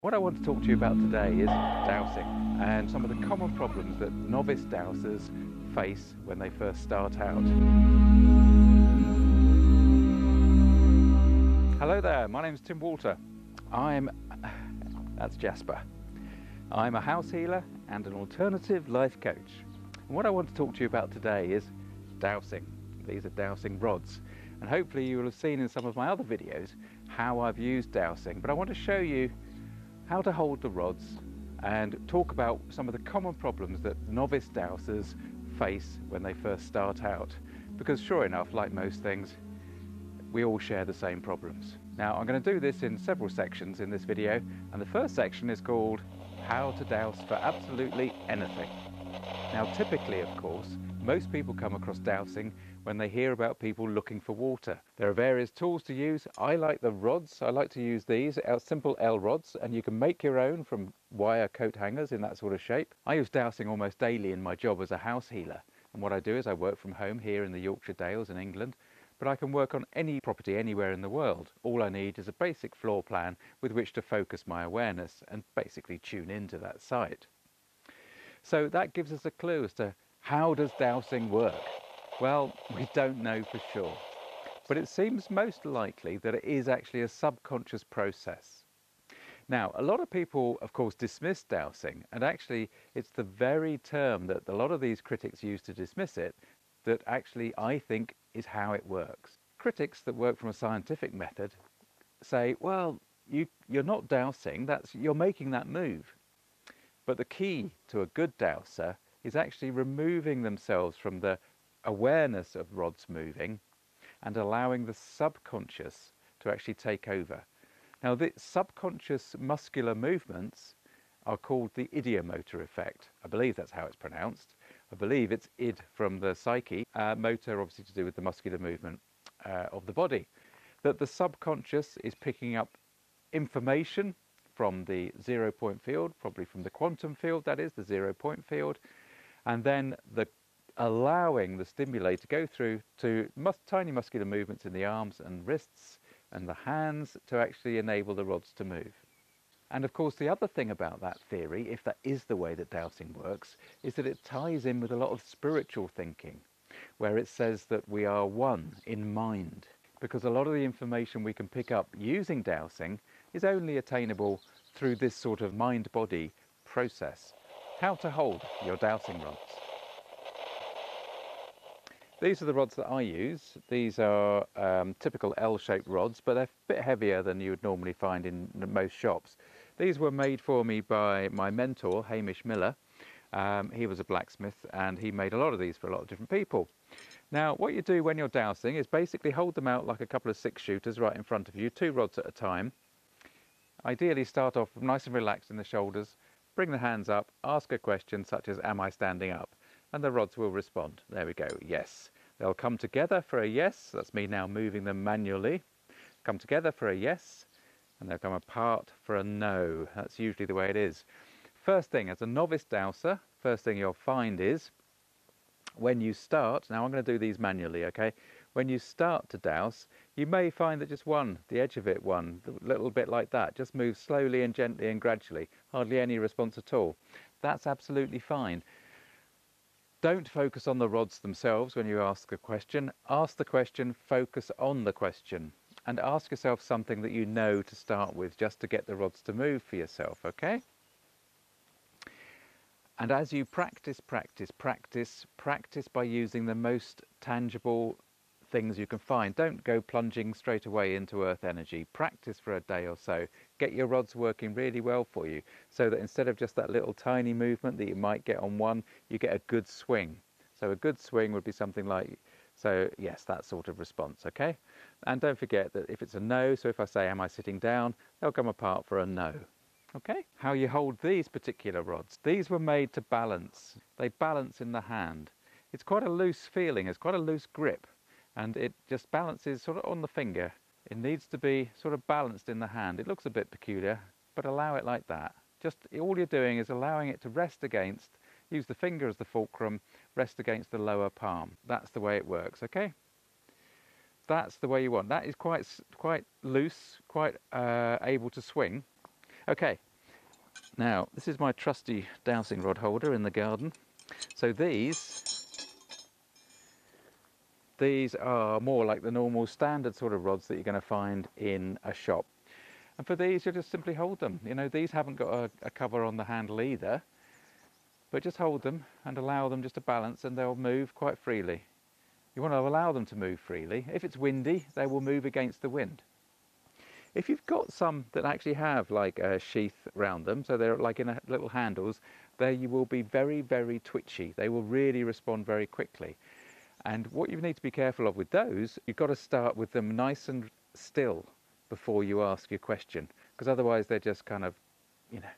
What I want to talk to you about today is dowsing and some of the common problems that novice dowsers face when they first start out. Hello there, my name is Tim Walter. I'm, that's Jasper. I'm a house healer and an alternative life coach. And what I want to talk to you about today is dowsing. These are dowsing rods. And hopefully you will have seen in some of my other videos how I've used dowsing. But I want to show you how to hold the rods and talk about some of the common problems that novice dowsers face when they first start out. Because sure enough, like most things, we all share the same problems. Now I'm going to do this in several sections in this video and the first section is called how to dowse for absolutely anything. Now typically of course most people come across dowsing when they hear about people looking for water. There are various tools to use. I like the rods. I like to use these uh, simple L rods and you can make your own from wire coat hangers in that sort of shape. I use dowsing almost daily in my job as a house healer. And what I do is I work from home here in the Yorkshire Dales in England but I can work on any property anywhere in the world. All I need is a basic floor plan with which to focus my awareness and basically tune into that site. So that gives us a clue as to how does dowsing work? Well, we don't know for sure, but it seems most likely that it is actually a subconscious process. Now, a lot of people, of course, dismiss dowsing, and actually it's the very term that a lot of these critics use to dismiss it that actually I think is how it works. Critics that work from a scientific method say, well, you, you're not dowsing, that's, you're making that move. But the key to a good dowser is actually removing themselves from the awareness of rods moving and allowing the subconscious to actually take over. Now the subconscious muscular movements are called the ideomotor effect. I believe that's how it's pronounced. I believe it's id from the psyche, uh, motor obviously to do with the muscular movement uh, of the body. That the subconscious is picking up information from the zero point field, probably from the quantum field, that is, the zero point field, and then the allowing the stimuli to go through to mus tiny muscular movements in the arms and wrists and the hands to actually enable the rods to move. And of course, the other thing about that theory, if that is the way that dowsing works, is that it ties in with a lot of spiritual thinking, where it says that we are one in mind. Because a lot of the information we can pick up using dowsing is only attainable through this sort of mind-body process. How to hold your dowsing rods. These are the rods that I use. These are um, typical L-shaped rods, but they're a bit heavier than you would normally find in most shops. These were made for me by my mentor, Hamish Miller. Um, he was a blacksmith and he made a lot of these for a lot of different people. Now, what you do when you're dowsing is basically hold them out like a couple of six shooters right in front of you, two rods at a time. Ideally start off nice and relaxed in the shoulders, bring the hands up, ask a question such as, am I standing up? and the rods will respond. There we go, yes. They'll come together for a yes, that's me now moving them manually. Come together for a yes, and they'll come apart for a no. That's usually the way it is. First thing, as a novice dowser, first thing you'll find is when you start, now I'm going to do these manually, okay? When you start to dowse, you may find that just one, the edge of it one, little bit like that, just moves slowly and gently and gradually, hardly any response at all. That's absolutely fine. Don't focus on the rods themselves when you ask a question. Ask the question, focus on the question. And ask yourself something that you know to start with, just to get the rods to move for yourself, okay? And as you practice, practice, practice, practice by using the most tangible things you can find. Don't go plunging straight away into earth energy. Practice for a day or so. Get your rods working really well for you so that instead of just that little tiny movement that you might get on one, you get a good swing. So a good swing would be something like, so yes, that sort of response, okay? And don't forget that if it's a no, so if I say, am I sitting down, they'll come apart for a no. Okay, how you hold these particular rods. These were made to balance. They balance in the hand. It's quite a loose feeling, it's quite a loose grip and it just balances sort of on the finger. It needs to be sort of balanced in the hand. It looks a bit peculiar, but allow it like that. Just all you're doing is allowing it to rest against, use the finger as the fulcrum, rest against the lower palm. That's the way it works, okay? That's the way you want. That is quite, quite loose, quite uh, able to swing. Okay, Now, this is my trusty dowsing rod holder in the garden. So these, these are more like the normal standard sort of rods that you're going to find in a shop. And for these, you just simply hold them. You know, these haven't got a, a cover on the handle either, but just hold them and allow them just to balance and they'll move quite freely. You want to allow them to move freely. If it's windy, they will move against the wind. If you've got some that actually have like a sheath around them, so they're like in little handles, they you will be very, very twitchy. They will really respond very quickly. And what you need to be careful of with those, you've got to start with them nice and still before you ask your question, because otherwise they're just kind of, you know,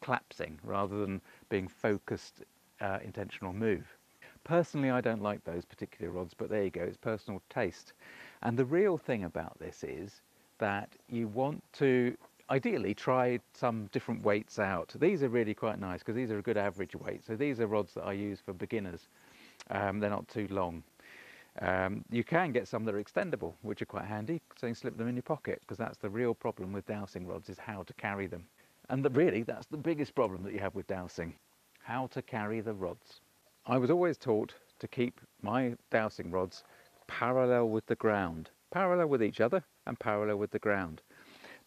collapsing rather than being focused, uh, intentional move. Personally, I don't like those particular rods, but there you go, it's personal taste. And the real thing about this is that you want to ideally try some different weights out. These are really quite nice because these are a good average weight. So these are rods that I use for beginners. Um, they're not too long. Um, you can get some that are extendable, which are quite handy, so you slip them in your pocket because that's the real problem with dowsing rods is how to carry them. And the, really, that's the biggest problem that you have with dowsing, how to carry the rods. I was always taught to keep my dowsing rods parallel with the ground parallel with each other and parallel with the ground.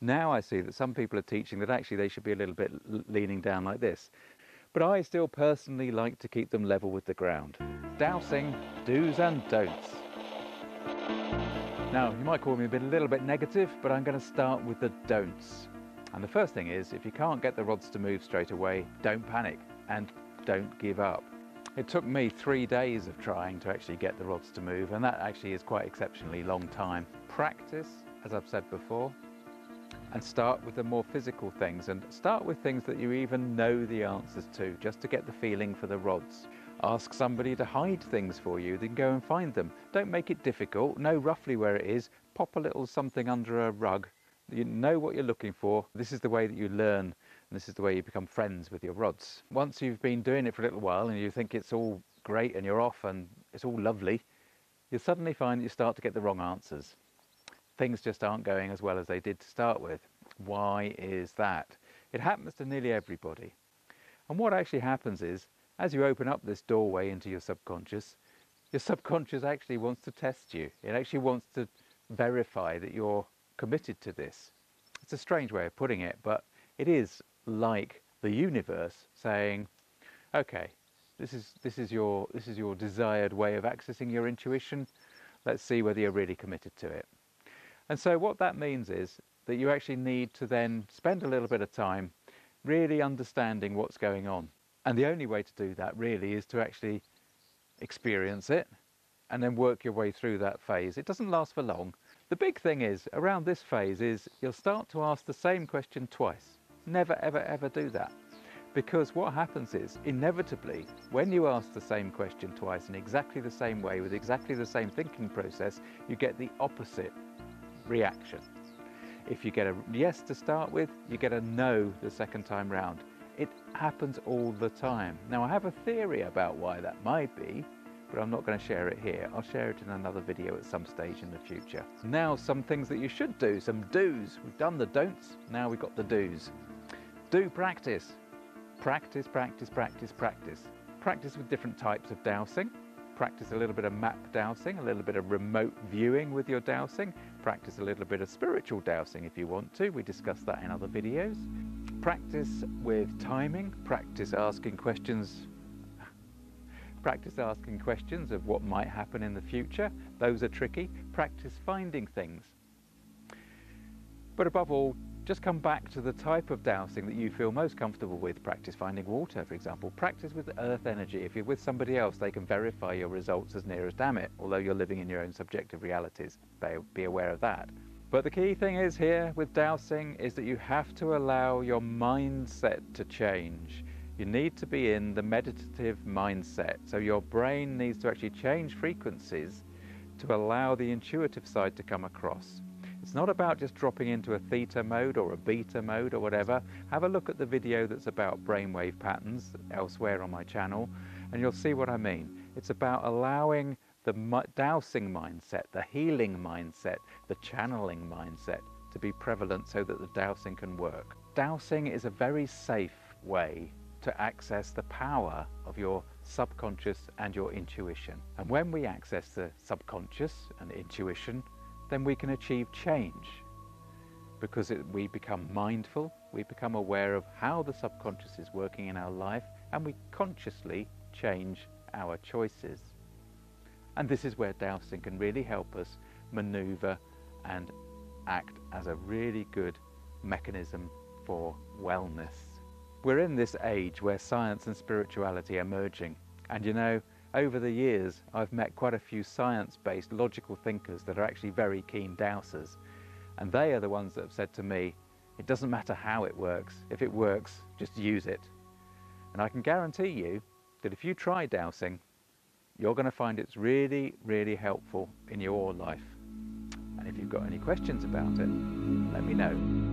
Now I see that some people are teaching that actually they should be a little bit leaning down like this. But I still personally like to keep them level with the ground. Dowsing, do's and don'ts. Now, you might call me a, bit, a little bit negative, but I'm going to start with the don'ts. And the first thing is, if you can't get the rods to move straight away, don't panic and don't give up. It took me three days of trying to actually get the rods to move and that actually is quite exceptionally long time. Practice, as I've said before, and start with the more physical things and start with things that you even know the answers to just to get the feeling for the rods. Ask somebody to hide things for you, then go and find them. Don't make it difficult, know roughly where it is, pop a little something under a rug. You know what you're looking for. This is the way that you learn and this is the way you become friends with your rods. Once you've been doing it for a little while and you think it's all great and you're off and it's all lovely, you'll suddenly find that you start to get the wrong answers. Things just aren't going as well as they did to start with. Why is that? It happens to nearly everybody. And what actually happens is, as you open up this doorway into your subconscious, your subconscious actually wants to test you. It actually wants to verify that you're committed to this. It's a strange way of putting it, but it is like the universe saying, okay, this is, this is, your, this is your desired way of accessing your intuition. Let's see whether you're really committed to it. And so what that means is that you actually need to then spend a little bit of time really understanding what's going on. And the only way to do that really is to actually experience it and then work your way through that phase. It doesn't last for long. The big thing is around this phase is you'll start to ask the same question twice. Never, ever, ever do that. Because what happens is, inevitably, when you ask the same question twice in exactly the same way, with exactly the same thinking process, you get the opposite reaction. If you get a yes to start with, you get a no the second time round. It happens all the time. Now, I have a theory about why that might be, but I'm not going to share it here. I'll share it in another video at some stage in the future. Now, some things that you should do, some do's. We've done the don'ts, now we've got the do's. Do practice. Practice, practice, practice, practice. Practice with different types of dowsing. Practice a little bit of map dowsing, a little bit of remote viewing with your dowsing. Practice a little bit of spiritual dowsing if you want to. We discussed that in other videos. Practice with timing. Practice asking questions Practice asking questions of what might happen in the future. Those are tricky. Practice finding things. But above all, just come back to the type of dowsing that you feel most comfortable with. Practice finding water, for example. Practice with earth energy. If you're with somebody else, they can verify your results as near as damn it, although you're living in your own subjective realities. Be aware of that. But the key thing is here with dowsing is that you have to allow your mindset to change. You need to be in the meditative mindset. So your brain needs to actually change frequencies to allow the intuitive side to come across. It's not about just dropping into a theta mode or a beta mode or whatever. Have a look at the video that's about brainwave patterns elsewhere on my channel and you'll see what I mean. It's about allowing the dowsing mindset, the healing mindset, the channeling mindset to be prevalent so that the dowsing can work. Dowsing is a very safe way to access the power of your subconscious and your intuition. And when we access the subconscious and intuition, then we can achieve change because it, we become mindful, we become aware of how the subconscious is working in our life, and we consciously change our choices. And this is where dowsing can really help us maneuver and act as a really good mechanism for wellness. We're in this age where science and spirituality are merging. And you know, over the years, I've met quite a few science-based logical thinkers that are actually very keen dowsers. And they are the ones that have said to me, it doesn't matter how it works. If it works, just use it. And I can guarantee you that if you try dowsing, you're going to find it's really, really helpful in your life. And if you've got any questions about it, let me know.